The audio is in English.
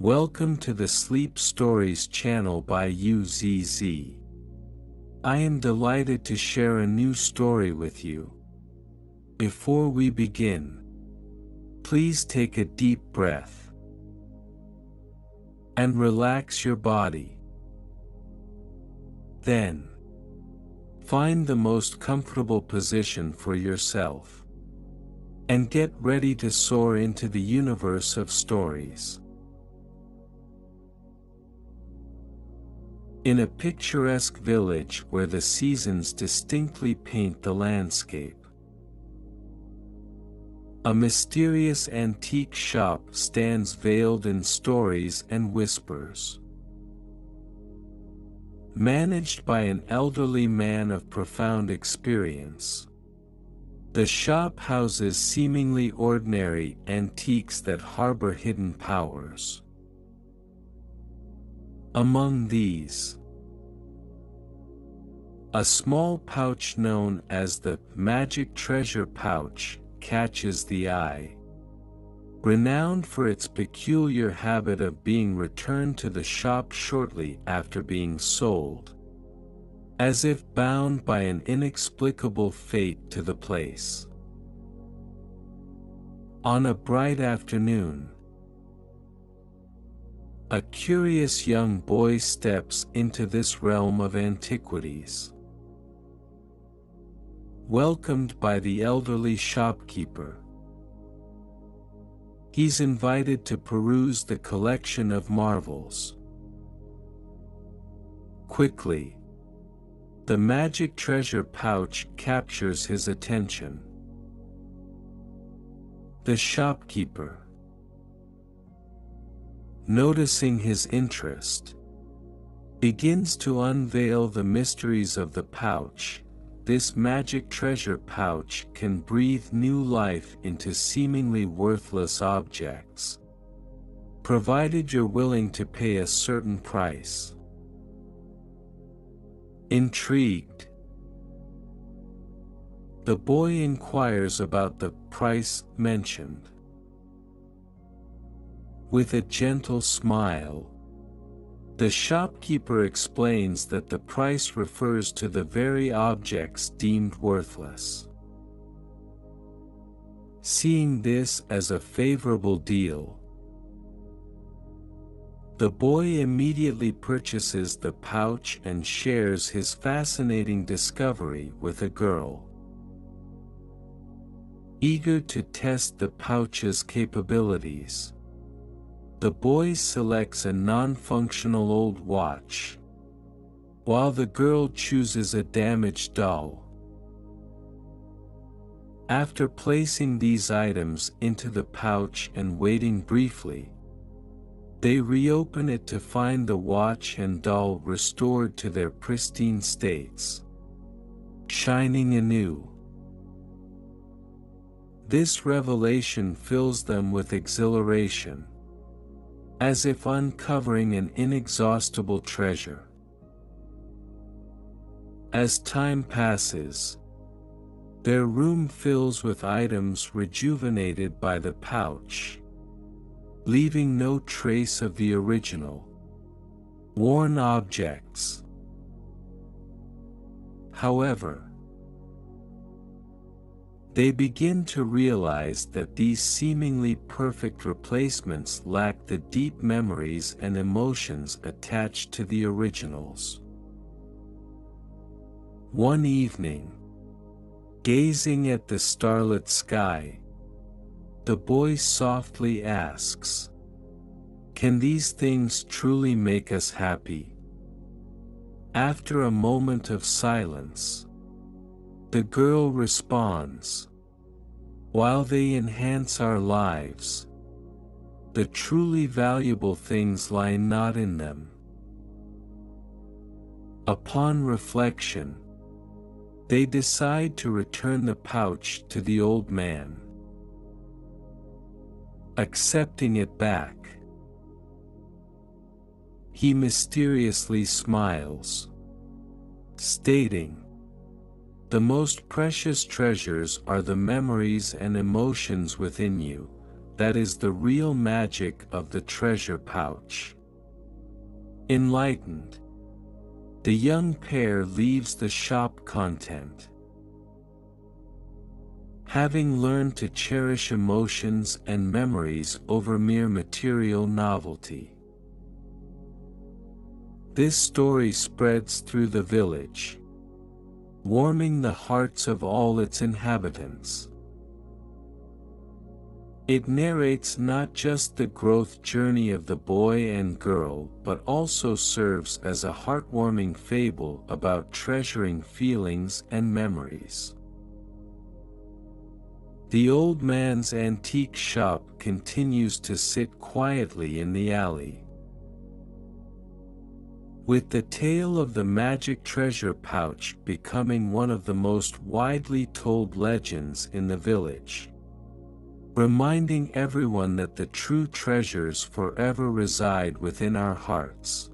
Welcome to the Sleep Stories channel by UZZ. I am delighted to share a new story with you. Before we begin, please take a deep breath and relax your body. Then, find the most comfortable position for yourself and get ready to soar into the universe of stories. In a picturesque village where the seasons distinctly paint the landscape. A mysterious antique shop stands veiled in stories and whispers. Managed by an elderly man of profound experience. The shop houses seemingly ordinary antiques that harbor hidden powers. Among these, a small pouch known as the magic treasure pouch catches the eye. Renowned for its peculiar habit of being returned to the shop shortly after being sold. As if bound by an inexplicable fate to the place. On a bright afternoon, a curious young boy steps into this realm of antiquities. Welcomed by the elderly shopkeeper. He's invited to peruse the collection of marvels. Quickly, the magic treasure pouch captures his attention. The shopkeeper noticing his interest, begins to unveil the mysteries of the pouch. This magic treasure pouch can breathe new life into seemingly worthless objects. Provided you're willing to pay a certain price. Intrigued, the boy inquires about the price mentioned. With a gentle smile, the shopkeeper explains that the price refers to the very objects deemed worthless. Seeing this as a favorable deal, the boy immediately purchases the pouch and shares his fascinating discovery with a girl. Eager to test the pouch's capabilities, the boy selects a non-functional old watch, while the girl chooses a damaged doll. After placing these items into the pouch and waiting briefly, they reopen it to find the watch and doll restored to their pristine states, shining anew. This revelation fills them with exhilaration as if uncovering an inexhaustible treasure. As time passes, their room fills with items rejuvenated by the pouch, leaving no trace of the original. Worn objects. However, they begin to realize that these seemingly perfect replacements lack the deep memories and emotions attached to the originals. One evening, gazing at the starlit sky, the boy softly asks, Can these things truly make us happy? After a moment of silence, the girl responds. While they enhance our lives, the truly valuable things lie not in them. Upon reflection, they decide to return the pouch to the old man. Accepting it back, he mysteriously smiles, stating, the most precious treasures are the memories and emotions within you, that is the real magic of the treasure pouch. Enlightened. The young pair leaves the shop content. Having learned to cherish emotions and memories over mere material novelty. This story spreads through the village, warming the hearts of all its inhabitants. It narrates not just the growth journey of the boy and girl but also serves as a heartwarming fable about treasuring feelings and memories. The old man's antique shop continues to sit quietly in the alley. With the tale of the magic treasure pouch becoming one of the most widely told legends in the village. Reminding everyone that the true treasures forever reside within our hearts.